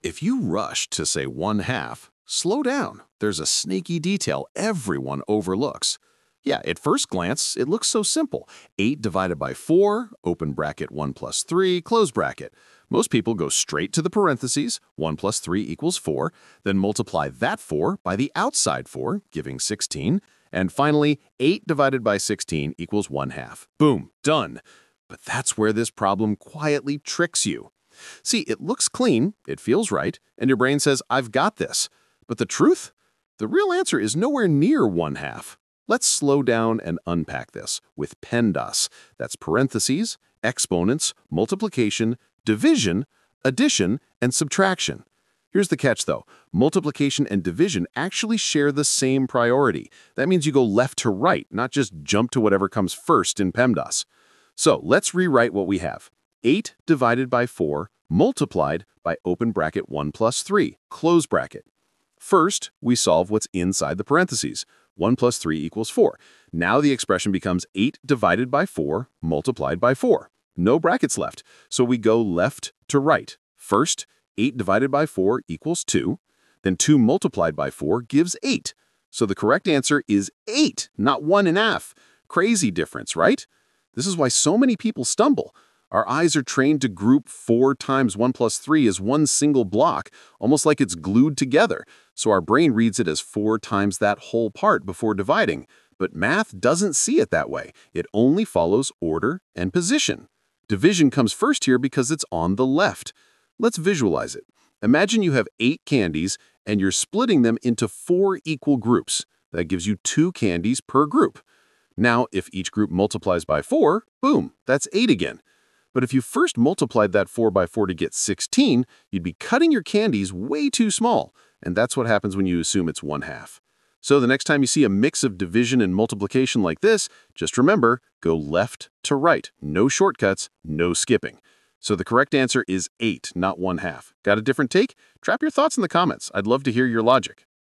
If you rush to say 1 half, slow down. There's a sneaky detail everyone overlooks. Yeah, at first glance, it looks so simple. 8 divided by 4, open bracket 1 plus 3, close bracket. Most people go straight to the parentheses, 1 plus 3 equals 4, then multiply that 4 by the outside 4, giving 16, and finally, 8 divided by 16 equals 1 half. Boom, done. But that's where this problem quietly tricks you. See, it looks clean, it feels right, and your brain says, I've got this. But the truth? The real answer is nowhere near 1 half. Let's slow down and unpack this with PEMDAS. That's parentheses, exponents, multiplication, division, addition, and subtraction. Here's the catch, though. Multiplication and division actually share the same priority. That means you go left to right, not just jump to whatever comes first in PEMDAS. So let's rewrite what we have. 8 divided by 4 multiplied by open bracket 1 plus 3, close bracket. First, we solve what's inside the parentheses. 1 plus 3 equals 4. Now the expression becomes 8 divided by 4 multiplied by 4. No brackets left, so we go left to right. First, 8 divided by 4 equals 2. Then 2 multiplied by 4 gives 8. So the correct answer is 8, not 1 and a half. Crazy difference, right? This is why so many people stumble. Our eyes are trained to group 4 times 1 plus 3 as one single block, almost like it's glued together, so our brain reads it as 4 times that whole part before dividing. But math doesn't see it that way. It only follows order and position. Division comes first here because it's on the left. Let's visualize it. Imagine you have 8 candies and you're splitting them into 4 equal groups. That gives you 2 candies per group. Now, if each group multiplies by 4, boom, that's 8 again. But if you first multiplied that 4 by 4 to get 16, you'd be cutting your candies way too small, and that's what happens when you assume it's 1 half. So the next time you see a mix of division and multiplication like this, just remember, go left to right. No shortcuts, no skipping. So the correct answer is 8, not 1 half. Got a different take? Trap your thoughts in the comments. I'd love to hear your logic.